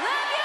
Love you.